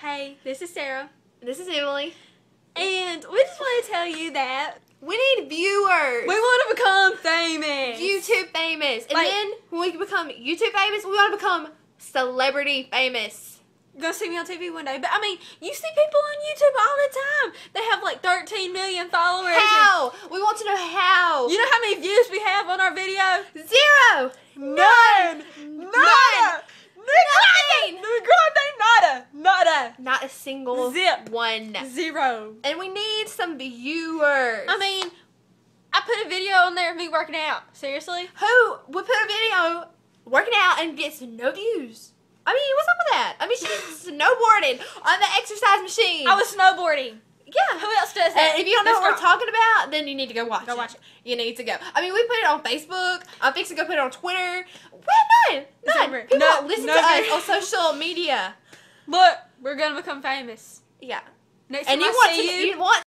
Hey, this is Sarah. This is Emily. And we just want to tell you that We need viewers. we want to become famous. YouTube famous. And Like- then when we become YouTube famous, we want to become celebrity famous. Go see me on TV one day. But I mean, you see people on YouTube all the time. They have like 13 million followers. How? We want to know how. You know how many views we have on our video? Zero. None. None. Not a single Zip. one. Zero. And we need some viewers. I mean, I put a video on there of me working out. Seriously? who would put a video working out and gets no views? I mean, what's up with that? I mean, she's snowboarding on the exercise machine. I was snowboarding. yeah. Who else does that? And if you don't know what we're talking about, then you need to go watch Go it. watch it. You need to go. I mean, we put it on Facebook. Uh, I'm fixing to go put it on Twitter. We're none. None. People No- listen no to us on social media. Look, we're gonna become famous. Yeah. Next And time you I want to see you. want